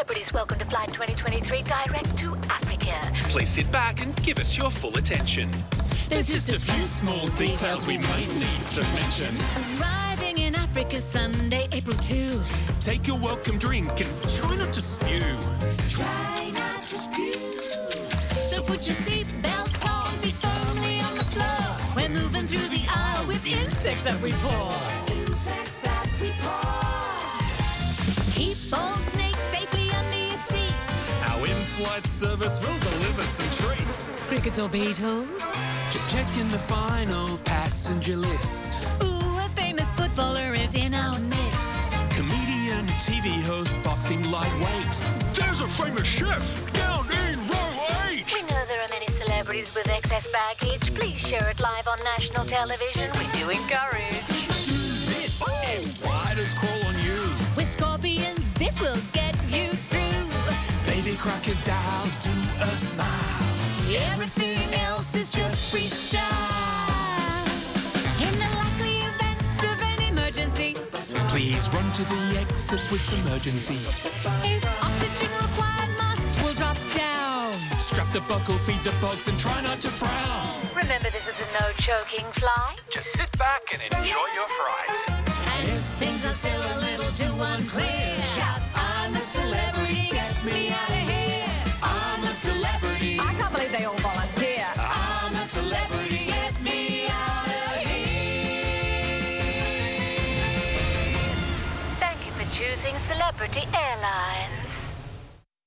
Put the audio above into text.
Celebrities welcome to Flight 2023 direct to Africa. Please sit back and give us your full attention. There's just a few small details we might need to mention. Arriving in Africa Sunday, April 2. Take your welcome drink and try not to spew. Try not to spew. So put your seatbelts on, feet firmly on the floor. We're moving through the aisle with insects that we pour. Our in-flight service will deliver some treats. Crickets or beetles? Just checking the final passenger list. Ooh, a famous footballer is in our midst. Comedian, TV host, boxing lightweight. There's a famous chef down in row eight. We know there are many celebrities with excess baggage. Please share it live on national television. We do encourage. Crocodile, do a smile. Everything else is just freestyle. In the likely event of an emergency, Please run to the exits with some urgency. if oxygen required, masks will drop down. Strap the buckle, feed the bugs, and try not to frown. Remember, this is a no choking flight. Just sit back and enjoy your flight. I can't believe they all volunteer. I'm a celebrity, get me out of here. Thank you for choosing Celebrity Airlines.